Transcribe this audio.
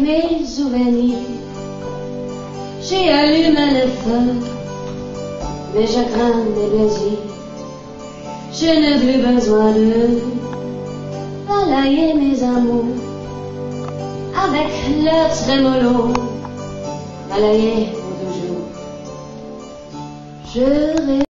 Mes souvenirs. J'ai allumé le feu, mes chagrins, mes plaisirs. Je n'ai plus besoin de balayer mes amours avec le trémolo, balayer pour toujours. Je